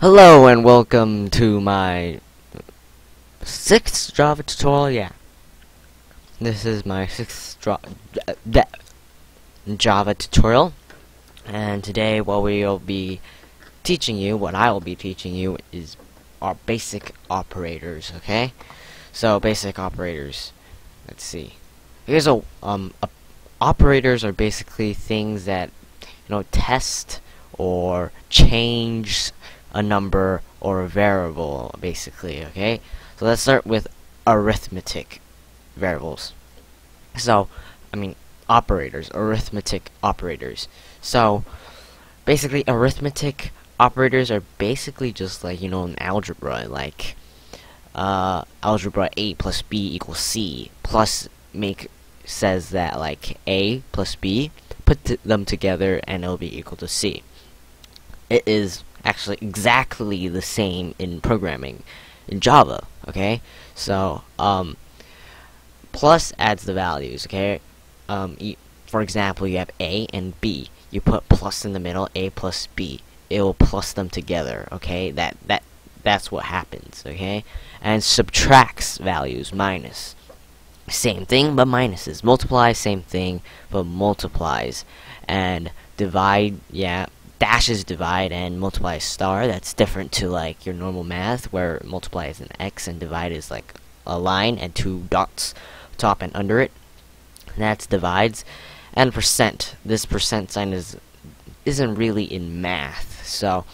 Hello and welcome to my sixth Java tutorial. Yeah, this is my sixth uh, Java tutorial, and today what we will be teaching you, what I will be teaching you, is our basic operators. Okay, so basic operators. Let's see. Here's a um a, operators are basically things that you know test or change a number or a variable basically okay? So let's start with arithmetic variables. So I mean operators arithmetic operators. So basically arithmetic operators are basically just like you know in algebra like uh, algebra a plus b equals c plus make says that like a plus b put them together and it'll be equal to c. It is actually exactly the same in programming in Java, okay? So, um, plus adds the values, okay? Um, for example, you have A and B. You put plus in the middle, A plus B. It will plus them together, okay? That, that, that's what happens, okay? And subtracts values, minus. Same thing, but minuses. Multiply, same thing, but multiplies. And divide, yeah, dashes divide and multiply star. That's different to like your normal math where multiply is an x and divide is like a line and two dots top and under it. That's divides. And percent. This percent sign is isn't really in math. So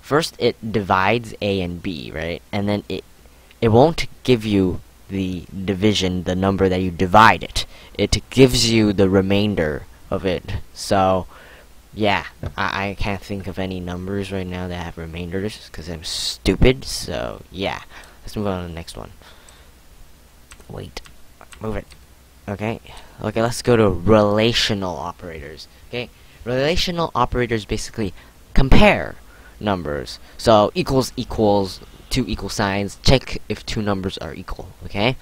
first it divides a and b, right? And then it it won't give you the division, the number that you divide it. It gives you the remainder of it. So yeah, I, I can't think of any numbers right now that have remainders because I'm stupid. So yeah, let's move on to the next one. Wait, move it. Okay, okay, let's go to relational operators. Okay, relational operators basically compare numbers. So equals equals two equal signs. Check if two numbers are equal. Okay,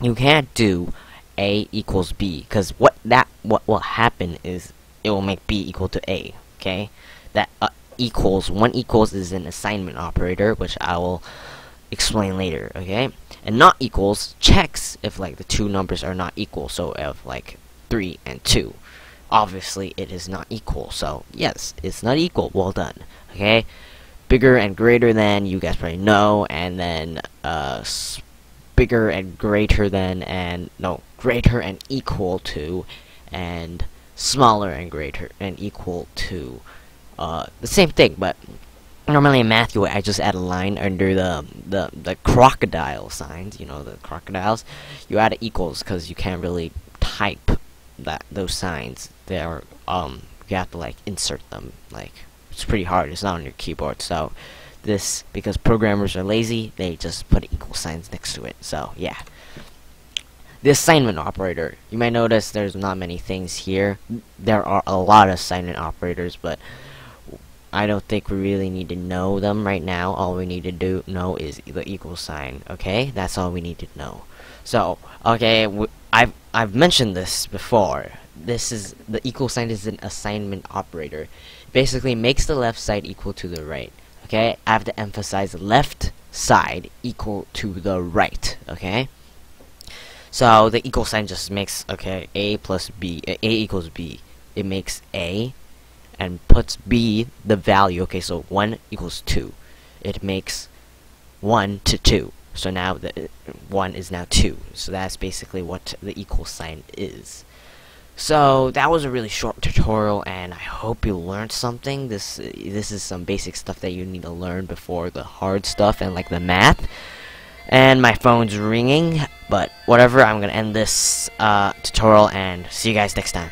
you can't do a equals b because what that what will happen is it will make b equal to a. Okay, that uh, equals one equals is an assignment operator, which I will explain later. Okay, and not equals checks if like the two numbers are not equal. So if like three and two, obviously it is not equal. So yes, it's not equal. Well done. Okay, bigger and greater than you guys probably know, and then uh bigger and greater than and no greater and equal to and smaller and greater and equal to uh, the same thing, but normally in math you I just add a line under the the the crocodile signs, you know, the crocodiles. You add equals because you can't really type that those signs. They're um you have to like insert them. Like it's pretty hard. It's not on your keyboard, so this because programmers are lazy, they just put equal signs next to it. So yeah the assignment operator. You might notice there's not many things here. There are a lot of assignment operators, but I don't think we really need to know them right now. All we need to do know is the equal sign. Okay, that's all we need to know. So, okay, I've I've mentioned this before. This is the equal sign is an assignment operator. Basically, makes the left side equal to the right. Okay, I have to emphasize left side equal to the right. Okay. So the equal sign just makes, okay, A plus B, uh, A equals B. It makes A and puts B, the value, okay, so 1 equals 2. It makes 1 to 2. So now the uh, 1 is now 2. So that's basically what the equal sign is. So that was a really short tutorial and I hope you learned something. This this is some basic stuff that you need to learn before the hard stuff and like the math. And my phone's ringing. But whatever, I'm gonna end this uh, tutorial and see you guys next time.